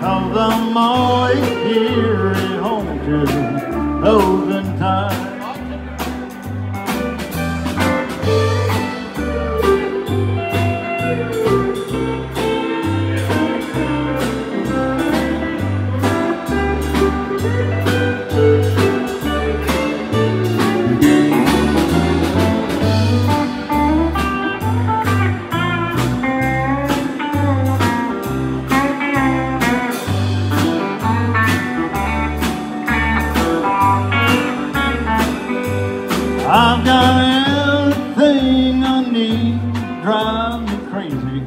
Cause I'm always here at home till closing time. I've got everything I need, drive me crazy.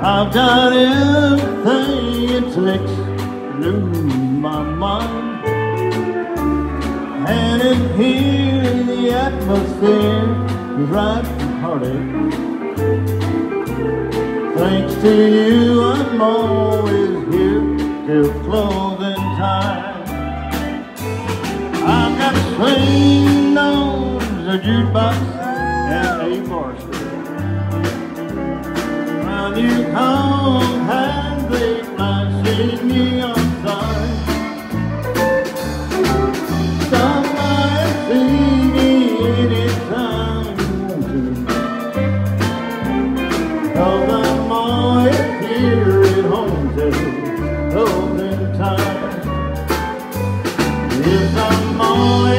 I've got everything it takes lose my mind. And in here in the atmosphere is right from heartache. Thanks to you, I'm always here till closing time. Swing nose, a jukebox, and a bar. When you come and break my singing outside, stop by and anytime you want to. Cause I'm always here at home till closing time. Yes, I